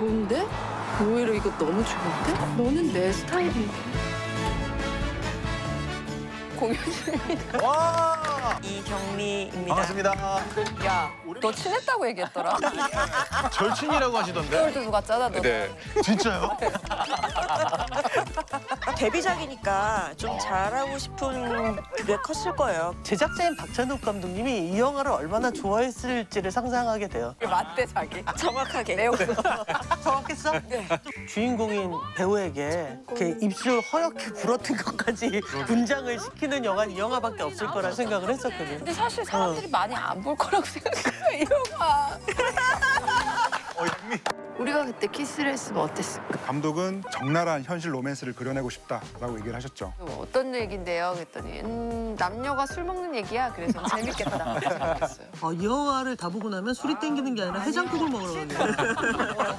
좋은데? 오히려 이거 너무 좋은데? 너는 내 스타일인데. 공연 중에 와 이경리입니다. 반갑습니다. 야, 너 친했다고 얘기했더라. 절친이라고 하시던데. 서울도 누가 짜다 너. 네. 진짜요? 데뷔작이니까 좀 잘하고 싶은 그게 컸을 거예요. 제작자인 박찬욱 감독님이 이 영화를 얼마나 좋아했을지를 상상하게 돼요. 맞대 자기. 정확하게. 내용. 정확했어? 네. 주인공인 배우에게 이렇게 입술 허옇게 불어튼 것까지 분장을 시키는 영화는 이 영화밖에 없을 거라 생각을 했었거든. 근데 사실 사람들이 많이 안 볼 거라고 생각해 이 우리가 그때 키스를 했으면 어땠을까? 감독은 적나라한 현실 로맨스를 그려내고 싶다라고 얘기를 하셨죠. 뭐 어떤 얘기인데요? 그랬더니 음, 남녀가 술 먹는 얘기야. 그래서 재밌겠다 생각했어요. 어, 이 영화를 다 보고 나면 술이 땡기는 게 아니라 해장국을 먹으러 가는 거예요.